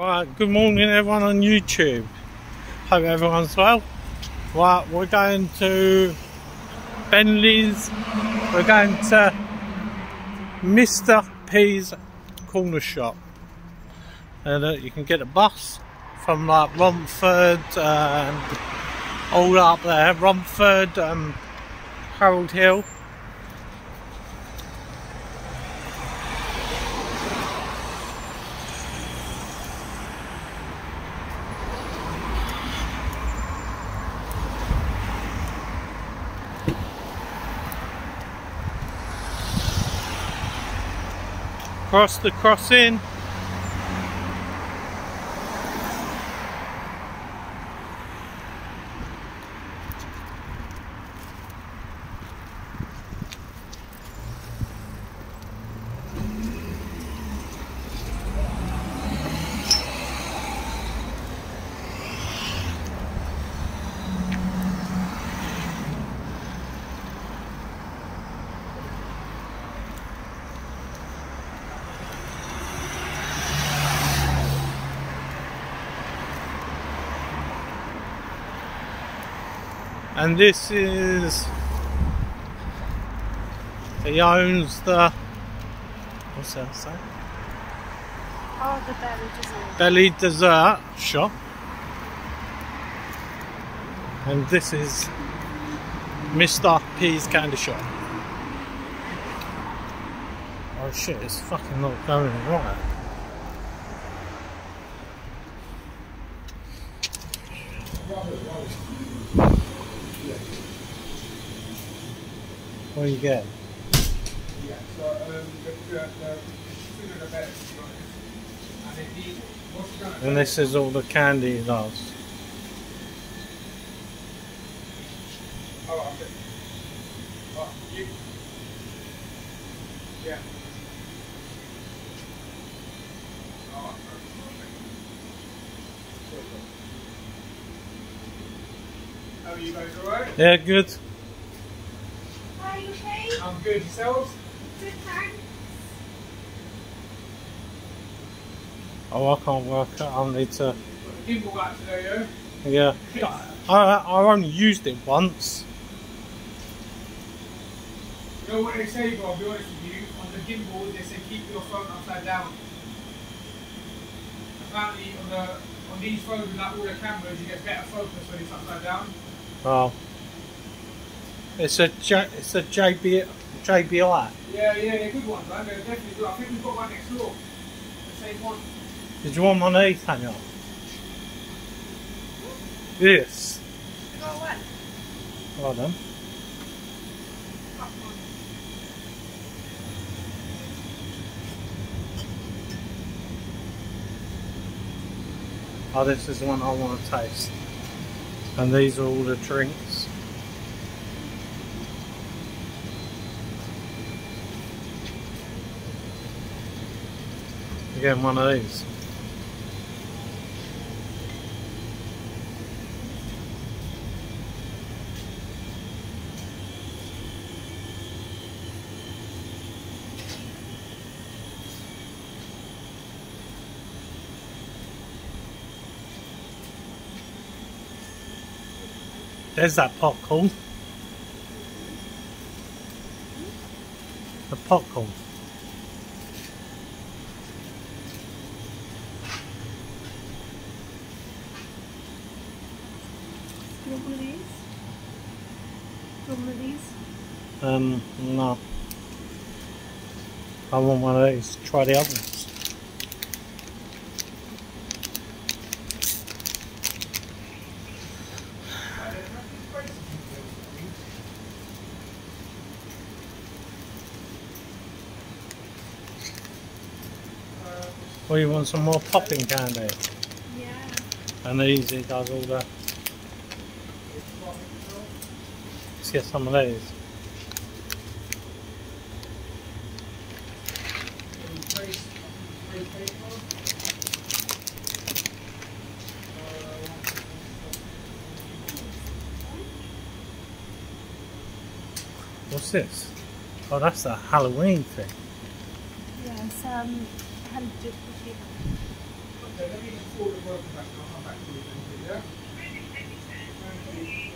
Right, good morning everyone on YouTube. Hope everyone's well. Right, we're going to Bentley's. We're going to Mr. P's corner shop. And uh, you can get a bus from like Romford and all up there. Romford, um, Harold Hill. Cross the crossing. And this is he owns the what's that say? Oh, the belly dessert. Belly Dessert shop and this is Mr. P's candy shop oh shit it's fucking not going right What do you get? Yeah, so um, the, the, the sooner the better, to be honest. And what's And this is all the candy loves. Oh. Oh, you. Yeah. Are you guys, alright? Yeah, good. Are you okay? I'm good. Yourselves? Good, thanks. Oh, I can't work it. I'll need to. Gimbal out today, Yeah. yeah? I, I only used it once. You know what they say, bro? I'll be honest with you. On the gimbal, they say keep your phone upside down. Apparently, on the on these phones, with like all the cameras, you get better focus when it's upside down. Oh. It's a J, it's a JB, JBI. Yeah, yeah, they're good ones, man. They're definitely good. I think we've got one next door. The same one. Did you want one of these, Daniel? Yes. Go what? Well done. Oh, this is the one I want to taste. And these are all the drinks. Again, one of these. There's that popcorn. The popcorn. Do you want one of these? Do you want one of these? Um, no. I want one of these. Try the other ones. Or you want some more popping candy? Yeah. And these, it does all the... Let's get some of those. What's this? Oh, that's the Halloween thing. Yes, um, 100 Okay, let me call the worker back I'll come back to. Thank you, yeah? Thank you.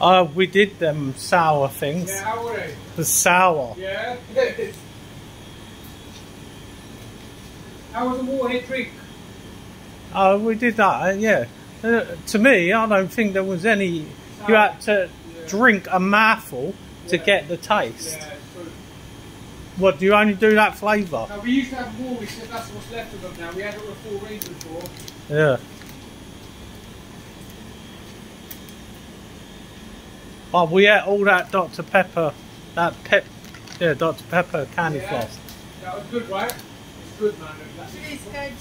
Uh, we did them sour things. Yeah, how are they? The sour. Yeah? how was the Warhead drink? Oh, we did that, uh, yeah. Uh, to me, I don't think there was any. You had to Yeah. drink a mouthful to Yeah. get the taste. Yeah. What, do you only do that flavour? Now, we used to have more, we said that's what's left of them now. We had it a full range before. Yeah. Oh, we ate all that Dr. Pepper, that pep, yeah, Dr. Pepper candy Yeah. floss. That was good, right? It's good, man. That's It is good.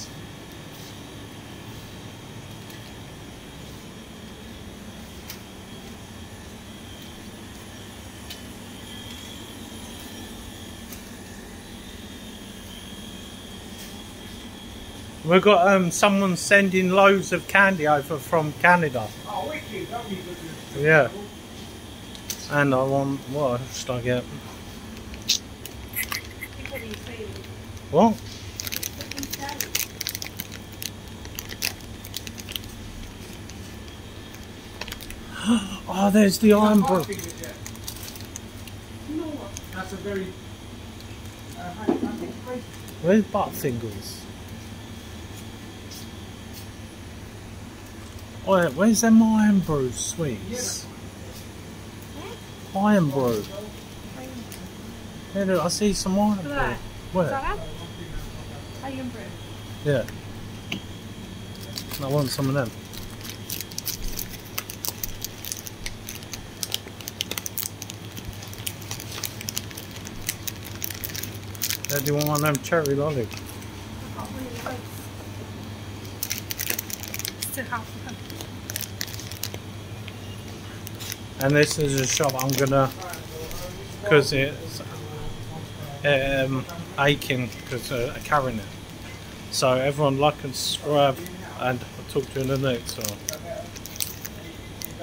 We've got um, someone sending loads of candy over from Canada. Oh, wicked. That'd be good. Yeah. And I want, what should I get? What? Oh, there's the iron That's bro. fingers. You know what? That's a very. Where's Butterfingers? Oh, yeah, where's them Irn-Bru sweets? Irn-Bru. Yeah, I see some Irn-Bru. Where? Irn-Bru. Yeah. I want some of them. Yeah, do you want one of them cherry lolly? I've got one of. Still half of them. And this is a shop I'm gonna, because it's um, aching because uh, carrying it. So everyone like and subscribe, and I'll talk to you in the next one.